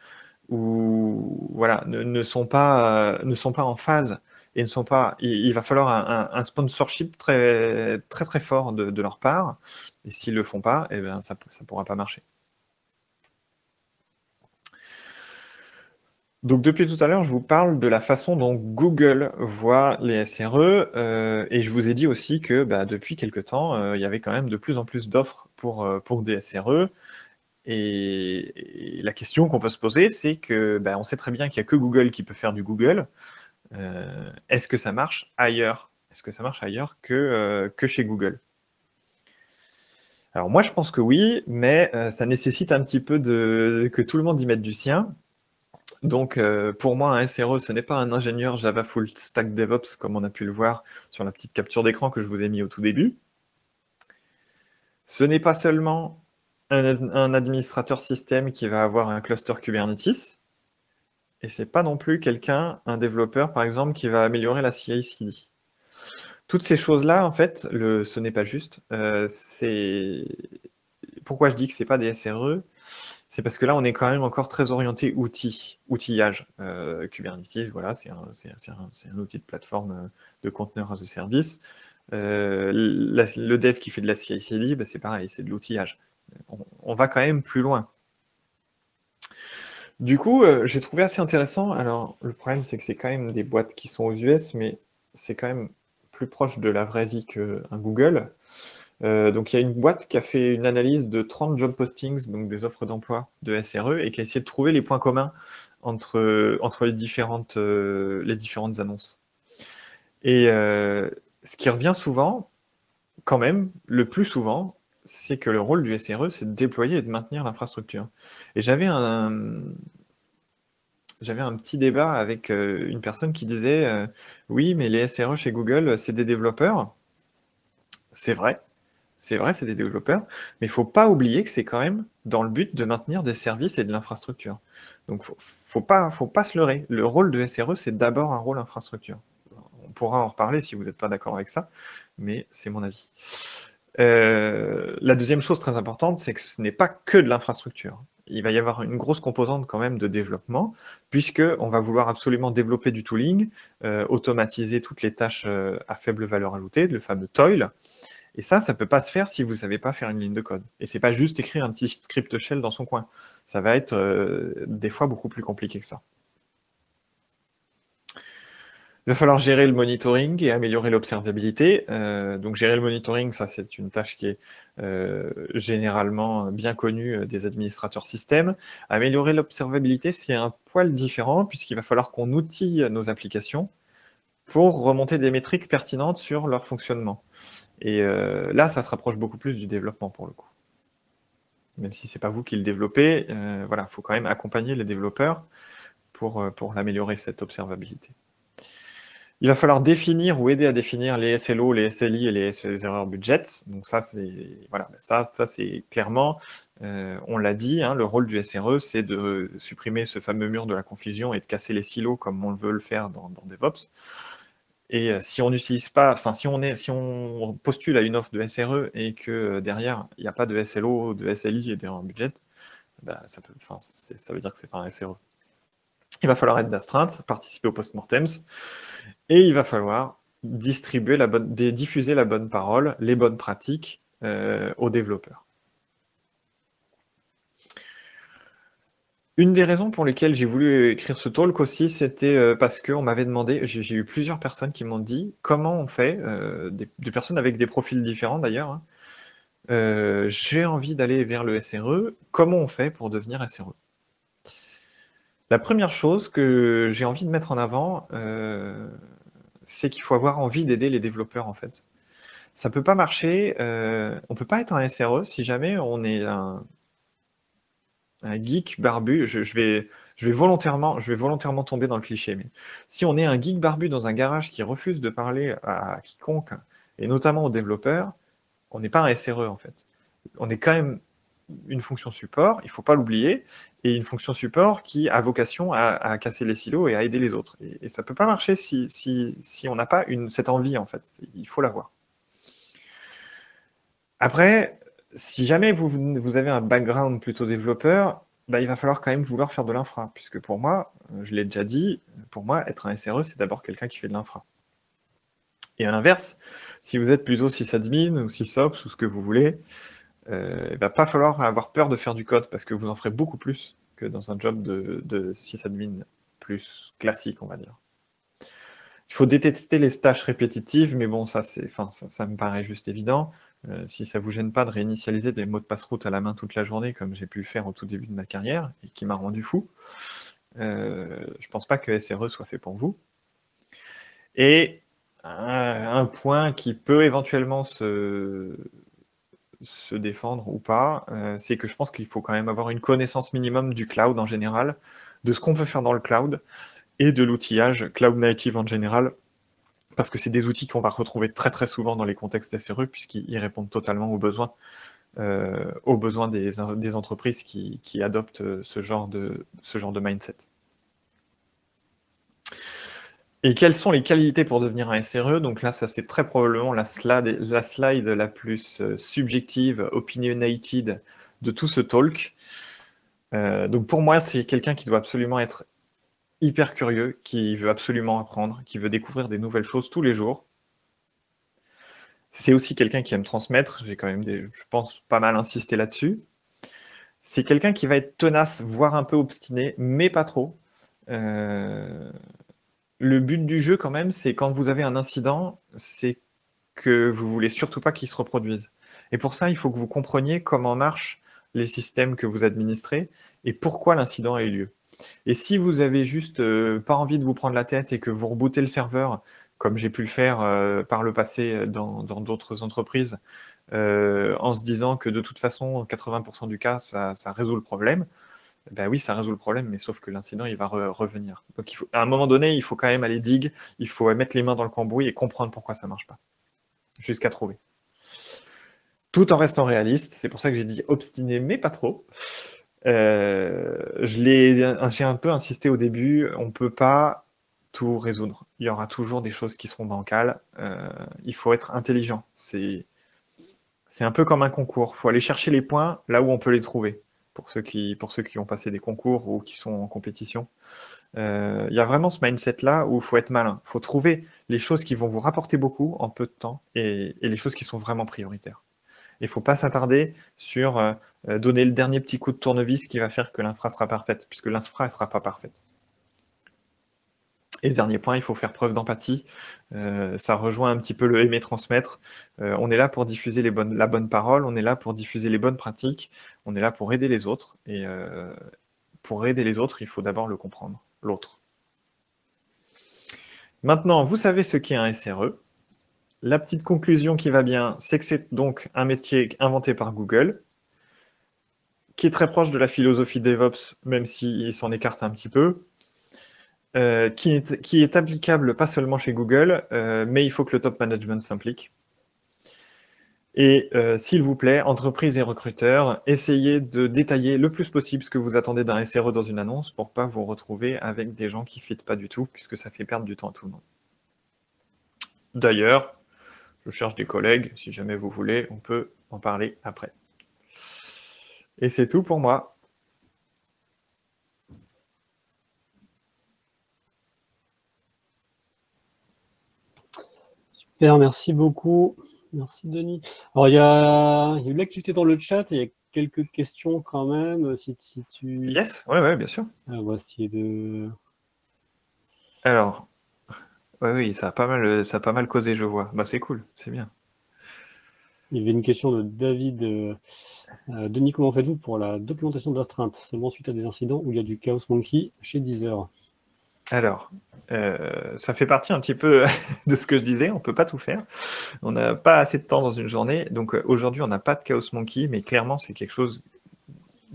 ou, voilà, ne, sont pas, ne sont pas en phase Il, va falloir un, sponsorship très très très fort de, leur part. Et s'ils le font pas, eh bien, ça ne pourra pas marcher. Donc depuis tout à l'heure, je vous parle de la façon dont Google voit les SRE euh, et je vous ai dit aussi que bah, depuis quelques temps, euh, il y avait quand même de plus en plus d'offres pour, euh, pour des SRE. Et, la question qu'on peut se poser, c'est que bah, on sait très bien qu'il n'y a que Google qui peut faire du Google. Euh, est-ce que ça marche ailleurs? Est-ce que ça marche ailleurs que, euh, chez Google? Alors moi, je pense que oui, mais euh, ça nécessite un petit peu de, que tout le monde y mette du sien. Donc pour moi, un SRE, ce n'est pas un ingénieur Java Full Stack DevOps, comme on a pu le voir sur la petite capture d'écran que je vous ai mis au tout début. Ce n'est pas seulement un, administrateur système qui va avoir un cluster Kubernetes, et c'est pas non plus quelqu'un, un développeur par exemple, qui va améliorer la CI/CD. Toutes ces choses-là, en fait, ce n'est pas juste. Euh, pourquoi je dis que c'est pas des SRE, c'est parce que là, on est quand même encore très orienté outils, outillage. Euh, Kubernetes, voilà, c'est un, outil de plateforme de conteneurs as a service. Euh, le dev qui fait de la CI/CD, bah, c'est pareil, c'est de l'outillage. on, va quand même plus loin. Du coup, euh, j'ai trouvé assez intéressant. Alors, le problème, c'est que c'est quand même des boîtes qui sont aux US, mais c'est quand même plus proche de la vraie vie qu'un Google. Euh, donc, il y a une boîte qui a fait une analyse de 30 job postings, donc des offres d'emploi de SRE, et qui a essayé de trouver les points communs entre, euh, les différentes annonces. Et ce qui revient souvent, quand même, le plus souvent, c'est que le rôle du SRE, c'est de déployer et de maintenir l'infrastructure. Et j'avais un, petit débat avec euh, une personne qui disait euh, Oui, mais les SRE chez Google, c'est des développeurs. C'est vrai, c'est vrai, c'est des développeurs, mais il faut pas oublier que c'est quand même dans le but de maintenir des services et de l'infrastructure. Donc, ne faut, pas, faut pas se leurrer. Le rôle de SRE, c'est d'abord un rôle infrastructure. On pourra en reparler si vous n'êtes pas d'accord avec ça, mais c'est mon avis. Euh, la deuxième chose très importante, c'est que ce n'est pas que de l'infrastructure. Il va y avoir une grosse composante quand même de développement, puisque on va vouloir absolument développer du tooling, euh, automatiser toutes les tâches euh, à faible valeur ajoutée, le fameux toil. Et ça, ça ne peut pas se faire si vous ne savez pas faire une ligne de code. Et c'est pas juste écrire un petit script shell dans son coin. Ça va être des fois beaucoup plus compliqué que ça. Il va falloir gérer le monitoring et améliorer l'observabilité. Euh, donc gérer le monitoring, ça c'est une tâche qui est euh, généralement bien connue euh, des administrateurs système. Améliorer l'observabilité, c'est un poil différent puisqu'il va falloir qu'on outille nos applications pour remonter des métriques pertinentes sur leur fonctionnement. Et là, ça se rapproche beaucoup plus du développement pour le coup. Même si ce n'est pas vous qui le développez, il faut quand même accompagner les développeurs pour, pour cette observabilité. Il va falloir définir ou aider à définir les SLO, les SLI et les, erreurs budgets. Donc ça, c'est voilà, ça, ça c'est clairement, euh, on l'a dit, hein, le rôle du SRE, c'est de supprimer ce fameux mur de la confusion et de casser les silos comme on veut le faire dans, DevOps. Et euh, si on n'utilise pas, enfin si on est, si on postule à une offre de SRE et que euh, derrière il n'y a pas de SLO, de SLI et d'erreurs budget, bah, ça, ça veut dire que c'est pas un SRE. Il va falloir être d'astreinte, participer aux post-mortems, et il va falloir diffuser la bonne parole, les bonnes pratiques euh, aux développeurs. Une des raisons pour lesquelles j'ai voulu écrire ce talk aussi, c'était euh, parce qu'on m'avait demandé, j'ai eu plusieurs personnes qui m'ont dit comment on fait, euh, des, personnes avec des profils différents d'ailleurs, hein. j'ai envie d'aller vers le SRE, comment on fait pour devenir SRE la première chose que j'ai envie de mettre en avant, euh, c'est qu'il faut avoir envie d'aider les développeurs en fait. Ça peut pas marcher, euh, on peut pas être un SRE si jamais on est un, geek barbu. Je, vais, je, vais volontairement, je vais volontairement tomber dans le cliché, mais si on est un geek barbu dans un garage qui refuse de parler à quiconque, et notamment aux développeurs, on n'est pas un SRE en fait. On est quand même une fonction support, il ne faut pas l'oublier, et une fonction support qui a vocation à, casser les silos et à aider les autres. Et, ça ne peut pas marcher si, on n'a pas cette envie, en fait. Il faut l'avoir. Après, si jamais vous, avez un background plutôt développeur, bah, il va falloir quand même vouloir faire de l'infra, puisque pour moi, je l'ai déjà dit, pour moi, être un SRE, c'est d'abord quelqu'un qui fait de l'infra. Et à l'inverse, si vous êtes plutôt sysadmin ou sysops ou ce que vous voulez, euh, il va pas falloir avoir peur de faire du code parce que vous en ferez beaucoup plus que dans un job de, de sysadmin plus classique, on va dire. Il faut détester les tâches répétitives, mais bon, ça, ça, me paraît juste évident. Euh, si ça vous gêne pas de réinitialiser des mots de passe-route à la main toute la journée, comme j'ai pu faire au tout début de ma carrière, et qui m'a rendu fou, euh, je pense pas que SRE soit fait pour vous. Et un point qui peut éventuellement se, se défendre ou pas, euh, c'est que je pense qu'il faut quand même avoir une connaissance minimum du cloud en général, de ce qu'on peut faire dans le cloud et de l'outillage cloud native en général, parce que c'est des outils qu'on va retrouver très très souvent dans les contextes SRE puisqu'ils répondent totalement aux besoins, euh, des, entreprises qui, adoptent de, ce genre de mindset. Et quelles sont les qualités pour devenir un SRE Donc là, ça c'est très probablement la slide, la plus euh, subjective, opinionated de tout ce talk. Euh, donc pour moi, c'est quelqu'un qui doit absolument être hyper curieux, qui veut absolument apprendre, qui veut découvrir des nouvelles choses tous les jours. C'est aussi quelqu'un qui aime transmettre. J'ai quand même, je pense, pas mal insisté là-dessus. c'est quelqu'un qui va être tenace, voire un peu obstiné, mais pas trop. Euh, le but du jeu, quand même, c'est quand vous avez un incident, c'est que vous voulez surtout pas qu'il se reproduise. Et pour ça, il faut que vous compreniez comment marchent les systèmes que vous administrez et pourquoi l'incident a eu lieu. Et si vous avez juste euh, pas envie de vous prendre la tête et que vous rebootez le serveur, comme j'ai pu le faire euh, par le passé dans d'autres entreprises, euh, en se disant que de toute façon, 80% du cas, ça, résout le problème, ben oui, ça résout le problème, mais sauf que l'incident, il va revenir. Donc, à un moment donné, il faut quand même aller digue, il faut mettre les mains dans le cambouis et comprendre pourquoi ça marche pas, jusqu'à trouver. Tout en restant réaliste, c'est pour ça que j'ai dit obstiné, mais pas trop. Euh, j'ai un peu insisté au début, on ne peut pas tout résoudre. Il y aura toujours des choses qui seront bancales. Euh, il faut être intelligent. C'est un peu comme un concours. Il faut aller chercher les points là où on peut les trouver, pour ceux qui, ont passé des concours ou qui sont en compétition. Euh, il y a vraiment ce mindset-là où il faut être malin. Il faut trouver les choses qui vont vous rapporter beaucoup en peu de temps et, les choses qui sont vraiment prioritaires. Il ne faut pas s'attarder sur euh, donner le dernier petit coup de tournevis qui va faire que l'infra sera parfaite, puisque l'infra ne sera pas parfaite. Et dernier point, il faut faire preuve d'empathie. Euh, ça rejoint un petit peu le aimer transmettre. Euh, on est là pour diffuser la bonne parole, on est là pour diffuser les bonnes pratiques, on est là pour aider les autres. Et euh, pour aider les autres, il faut d'abord le comprendre, l'autre. Maintenant, vous savez ce qu'est un SRE. La petite conclusion qui va bien, c'est que c'est donc un métier inventé par Google, qui est très proche de la philosophie DevOps, même s'il s'en écarte un petit peu. Euh, qui, est, applicable pas seulement chez Google, euh, mais il faut que le top management s'implique. Et euh, s'il vous plaît, entreprises et recruteurs, essayez de détailler le plus possible ce que vous attendez d'un SRE dans une annonce pour pas vous retrouver avec des gens qui ne fit pas du tout, puisque ça fait perdre du temps à tout le monde. D'ailleurs, je cherche des collègues, si jamais vous voulez, on peut en parler après. Et c'est tout pour moi. Merci beaucoup. Merci Denis. Alors il y a, il y a eu l'activité dans le chat il y a quelques questions quand même. Si, si tu... Yes, ouais, ouais, bien sûr. Alors, va essayer de. Alors, ouais, oui, ça a pas mal, ça a pas mal causé, je vois. Bah c'est cool, c'est bien. Il y avait une question de David. Euh, Denis, comment faites-vous pour la documentation d'astreinte? Seulement suite à des incidents où il y a du Chaos Monkey chez Deezer alors, euh, ça fait partie un petit peu de ce que je disais, on ne peut pas tout faire. On n'a pas assez de temps dans une journée. Donc euh, aujourd'hui, on n'a pas de Chaos Monkey, mais clairement, c'est quelque chose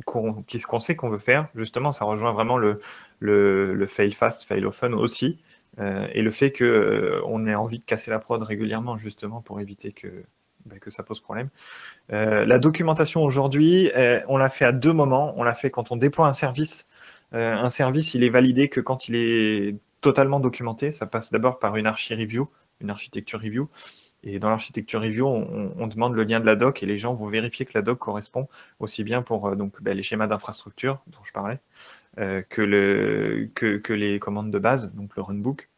qu'on sait qu'on veut faire. Justement, ça rejoint vraiment le, le, fail fast, fail often aussi. Euh, et le fait qu'on ait envie de casser la prod régulièrement, justement, pour éviter que, bah, que ça pose problème. la documentation aujourd'hui, on l'a fait à deux moments. On l'a fait quand on déploie un service euh, un service, il est validé que quand il est totalement documenté. Ça passe d'abord par une architecture review. Et dans l'architecture review, on, demande le lien de la doc et les gens vont vérifier que la doc correspond aussi bien pour euh, donc, ben, les schémas d'infrastructure dont je parlais euh, que, que, les commandes de base, donc le runbook.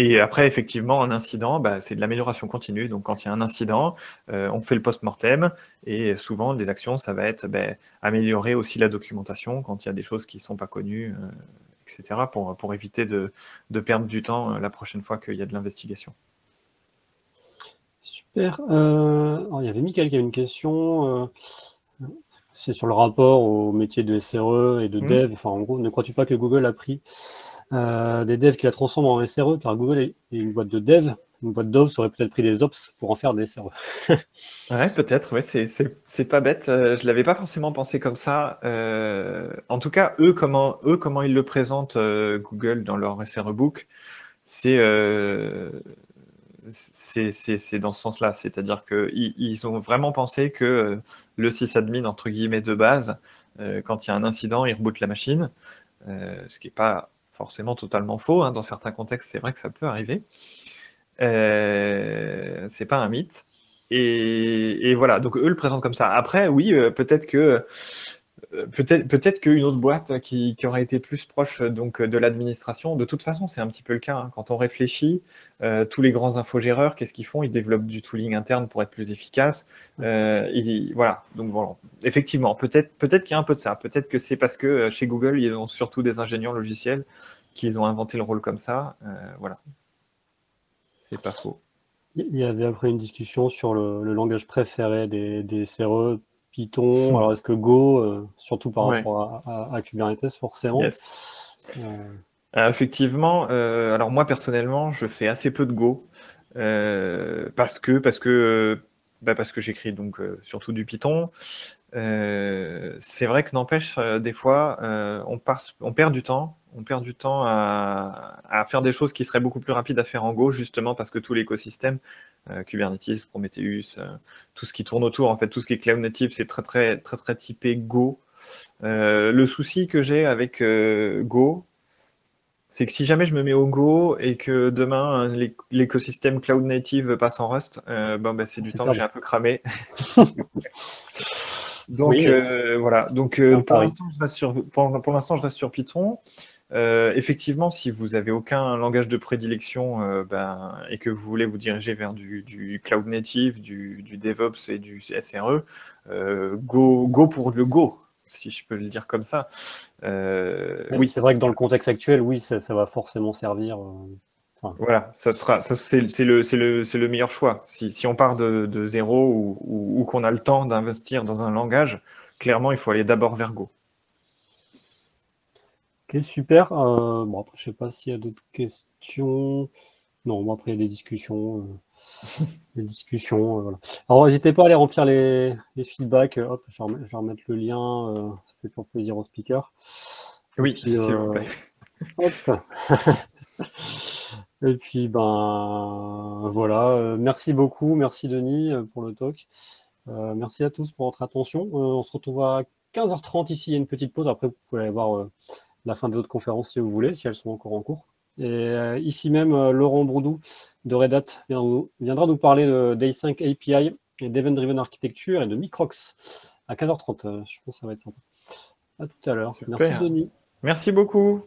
Et après, effectivement, un incident, bah, c'est de l'amélioration continue. Donc, quand il y a un incident, euh, on fait le post-mortem. Et souvent, des actions, ça va être bah, améliorer aussi la documentation quand il y a des choses qui ne sont pas connues, euh, etc., pour, pour éviter de, de, perdre du temps euh, la prochaine fois qu'il y a de l'investigation. Super. il y avait Michael qui a une question. c'est sur le rapport au métier de SRE et de mmh. dev. Enfin, en gros, ne crois-tu pas que Google a pris euh, des devs qui la transforment en SRE, car Google est une boîte de dev, une boîte d'ops aurait peut-être pris des ops pour en faire des SRE. ouais, peut-être, ouais, c'est pas bête. Euh, je l'avais pas forcément pensé comme ça. Euh, en tout cas, eux, comment, ils le présentent, Google, dans leur SRE book, c'est dans ce sens-là. C'est-à-dire qu'ils ils ont vraiment pensé que le sysadmin, entre guillemets, de base, quand il y a un incident, il reboot la machine, ce qui n'est pas forcément totalement faux. Hein. Dans certains contextes, c'est vrai que ça peut arriver. Euh, c'est pas un mythe. Et, voilà, donc eux le présentent comme ça. Après, oui, euh, peut-être que peut-être peut-être qu'une autre boîte qui, qui, aurait été plus proche donc de l'administration. De toute façon, c'est un petit peu le cas. Hein. Quand on réfléchit, euh, tous les grands infogéreurs, qu'est-ce qu'ils font? Ils développent du tooling interne pour être plus efficace. Euh, voilà. Donc voilà. Effectivement, peut-être peut-être qu'il y a un peu de ça. Peut-être que c'est parce que chez Google, ils ont surtout des ingénieurs logiciels qu'ils ont inventé le rôle comme ça. voilà. C'est pas faux. Il y avait après une discussion sur le, langage préféré des, des SRE, Python. Alors est-ce que Go, euh, surtout par rapport à, Kubernetes, forcément yes. Euh, effectivement, euh, alors moi personnellement, je fais assez peu de Go parce que parce que bah parce que j'écris donc surtout du Python. c'est vrai que n'empêche des fois on, on perd du temps on perd du temps à, faire des choses qui seraient beaucoup plus rapides à faire en Go, justement parce que tout l'écosystème, euh, Kubernetes, Prometheus, euh, tout ce qui tourne autour, en fait, tout ce qui est cloud native, c'est très, très, très, très typé Go. Euh, le souci que j'ai avec Go, c'est que si jamais je me mets au Go et que demain l'écosystème cloud native passe en Rust, bah, c'est du temps que j'ai un peu cramé. Donc voilà. Donc pour l'instant, je reste sur pour l'instant, je reste sur Python. Euh, effectivement, si vous avez aucun langage de prédilection euh, ben, et que vous voulez vous diriger vers du, cloud native, du, DevOps et du SRE, euh, go, go pour le Go, si je peux le dire comme ça. oui, c'est vrai que dans le contexte actuel, oui, ça, va forcément servir. Voilà, ça sera, ça, c'est, le, le, le, meilleur choix. Si, si on part de, de zéro ou, ou qu'on a le temps d'investir dans un langage, clairement, il faut aller d'abord vers Go. Ok, super. Euh, bon, après, je sais pas s'il y a d'autres questions. Non, bon, après, il y a des discussions. Euh, des discussions, euh, voilà. Alors, n'hésitez pas à aller remplir les, les feedbacks. Hop, je vais, remettre, le lien. ça fait toujours plaisir au speaker. Oui, s'il vous plaît. Hop. Et puis, ben, voilà. merci beaucoup. Merci, Denis, pour le talk. merci à tous pour votre attention. on se retrouve à 15h30 ici. Il y a une petite pause. Après, vous pouvez aller voir la fin des autres conférences si vous voulez, si elles sont encore en cours. Et euh, ici même, euh, Laurent Broudou de Red Hat viendra nous parler de Day5 API et d'Event Driven Architecture et de Microx à 15h30. Euh, je pense que ça va être sympa. À tout à l'heure. Merci Denis. Merci beaucoup.